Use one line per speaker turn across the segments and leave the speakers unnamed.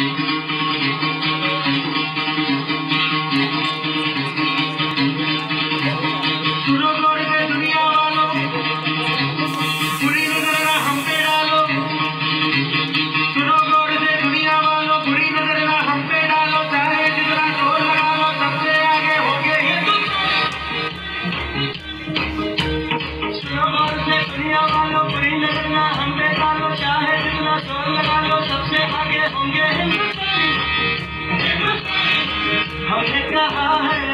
Música हमने कहा है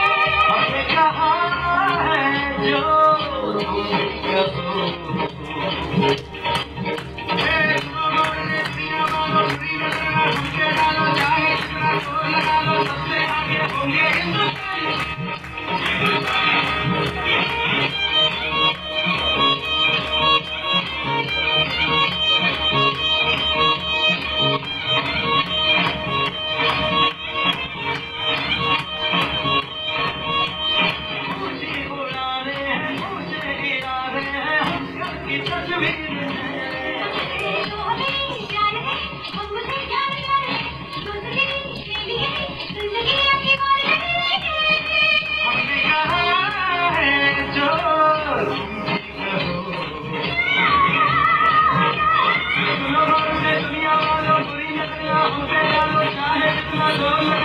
जाने जिंदगी तेरी है जिंदगी आपकी बात है
हमने कहा है जो तुम भी कहो सुनो बोलते दुनिया वालों बुरी Bye.